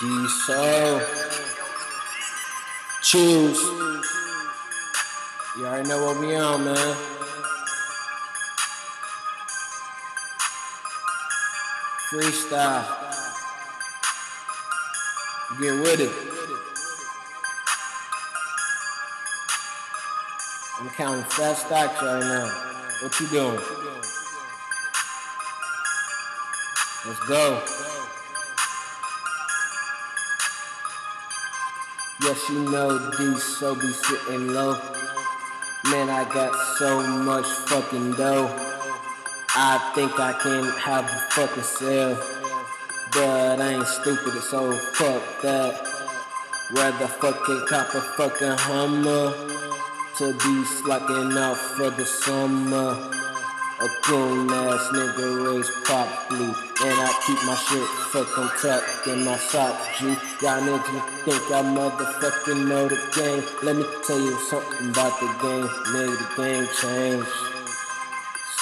D so. Choose. You already know what we on, man. Freestyle. Get with it. I'm counting fat stacks right now. What you doing? Let's go. Yes, you know these so be sitting low. Man, I got so much fucking dough. I think I can have a fucking sale. But I ain't stupid, so fuck that. Rather fucking cop a fucking Hummer to be slacking out for the summer. A grown ass nigga raised properly. And I keep my shit fucking tucked in my sock, G. Y'all niggas think I motherfucking know the game. Let me tell you something about the game. Nigga, the game changed.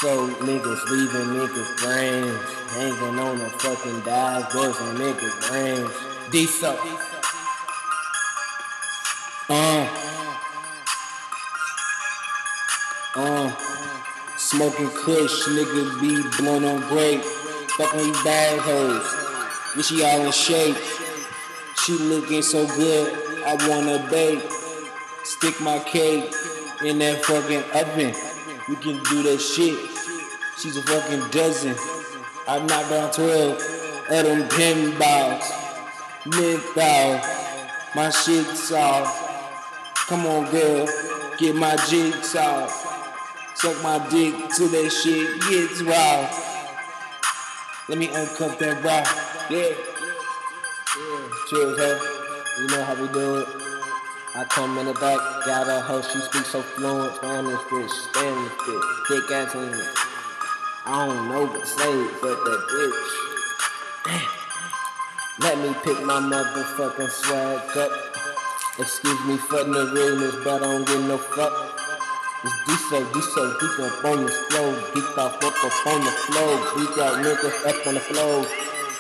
So niggas leaving niggas brains. Hanging on the fucking dive daggers and niggas brains. Uh. Uh. Smoking kush, nigga be blown on grape. Fucking these bad hoes. Wish she all in shape. She looking so good, I wanna bake. Stick my cake in that fucking oven. We can do that shit. She's a fucking dozen. I knocked down 12 at them pinballs. Mid my shit's off. Come on, girl, get my jigs off. Suck my dick till that shit gets wild. Let me uncut that rock. Yeah. yeah. Cheers, ho. You know how we do it. I come in the back, got a hoe, she speaks so fluent, Spanish bitch, Spanish bitch, thick ass in it. I don't know what to say, but that bitch. Damn. Let me pick my motherfucking swag up. Excuse me for the realness, but I don't give no fuck. It's diesel, diesel, deep up on this flow, geeked off up up on the flow, beat out niggas up on the flow.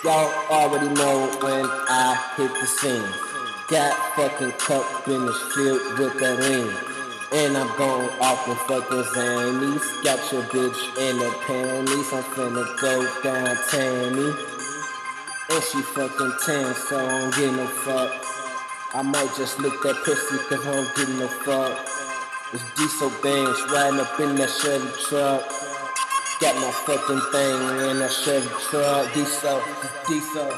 Y'all already know when I hit the scene. Got fucking cup in field with the ring. And I'm going off the fucking zannies. Got your bitch in the panties. I'm finna go down Tammy. And she fucking tan, so I don't get no fuck. I might just lick that pussy cause I don't get no fuck. It's Deso Bandz riding up in that Chevy truck. Got my fucking thing in that Chevy truck. Diesel, diesel.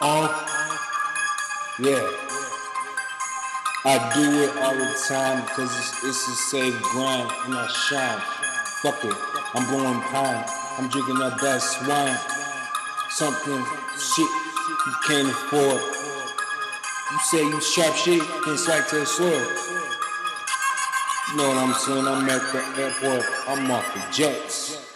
Uh, yeah. I do it all the time because it's, it's a safe grind and I shine. Fuck it, I'm blowing pine. I'm drinking that best wine. Something shit you can't afford. You say you sharp shit, then strike to the soil. You know what I'm saying? I'm at the airport. I'm off the jets.